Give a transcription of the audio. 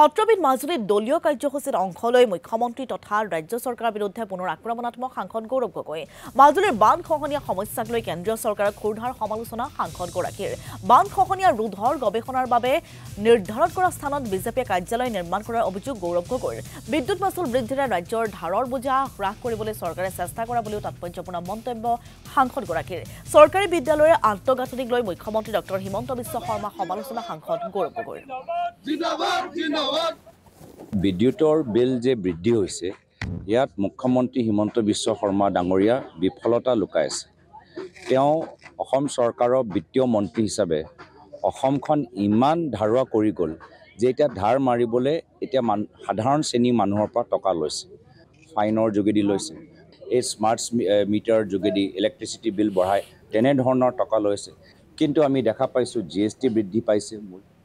সত্ৰবিধ মাজুলীত দলীয় কাৰ্যসূচীত অংশ লৈ মুখ্যমন্ত্ৰী তথা ৰাজ্য চৰকাৰৰ বিৰুদ্ধে পুনৰ আক্ৰমণাত্মক সাংসদ গৌৰৱ গগৈ মাজুলীৰ বান খহনীয়া সমস্যাক লৈ কেন্দ্ৰীয় চৰকাৰক ক্ষুৰধাৰ সমালোচনা সাংসদগৰাকীৰ। বান খহনীয়া ৰোধৰ গৱেষণাৰ বাবে নিৰ্ধাৰণ কৰা স্থানত বিজেপিয়ে কাৰ্যালয় নিৰ্মাণ কৰাৰ অভিযোগ গৌৰৱ গগৈৰ। বিদ্যুৎ মাচুল বৃদ্ধিৰে ৰাজ্যৰ ধাৰৰ বোজা হ্ৰাস কৰিবলৈ চৰকাৰে চেষ্টা কৰা বুলিও তাৎপৰ্যপূৰ্ণ মন্তব্য সাংসদগৰাকীৰ। চৰকাৰী বিদ্যালয়ৰ আন্তঃগাঁথনিক লৈ মুখ্যমন্ত্ৰী ডক্টৰ হিমন্ত বিশ্ব শৰ্মা সমালোচনা সাংসদ গৌৰৱ গগৈৰ। বিদ্যুতৰ বিল যে বৃদ্ধি হৈছে ইয়াত মুখ্যমন্ত্ৰী হিমন্ত বিশ্ব শৰ্মা ডাঙৰীয়া বিফলতা লুকাই আছে। তেওঁ অসম চৰকাৰৰ বিত্তীয় মন্ত্ৰী হিচাপে অসমখন ইমান ধাৰুৱা কৰি গ'ল যে এতিয়া ধাৰ মাৰিবলৈ এতিয়া মান সাধাৰণ শ্ৰেণীৰ মানুহৰ পৰা টকা লৈছে ফাইনৰ যোগেদি লৈছে এই স্মাৰ্ট মিটাৰ যোগেদি ইলেক্ট্ৰিচিটি বিল বঢ়াই তেনেধৰণৰ টকা লৈছে। কিন্তু আমি দেখা পাইছোঁ জি এছ টি বৃদ্ধি পাইছে।